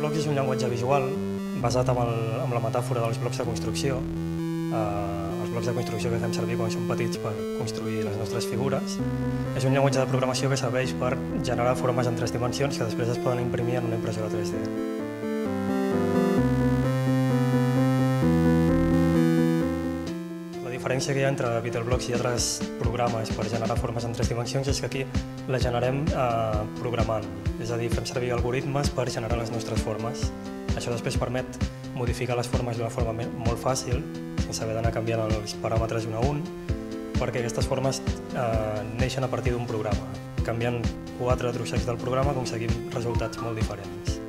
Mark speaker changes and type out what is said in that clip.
Speaker 1: Blocks és un llenguatge visual basat en, el, en la metàfora dels blocs de construcció. Eh, els blocs de construcció que fem servir quan som petits per construir les nostres figures. És un llenguatge de programació que serveix per generar formes en tres dimensions que després es poden imprimir en una impressora 3D. Diferència que hi ha entre VitalBlocks i altres programes per generar formes en tres dimensions és que aquí la generem eh, programant, és a dir, fem servir algoritmes per generar les nostres formes. Això després permet modificar les formes d'una forma molt fàcil, sense haver d'anar canviant els paràmetres un a un, perquè aquestes formes eh, neixen a partir d'un programa. Canviant quatre trossets del programa aconseguim resultats molt diferents.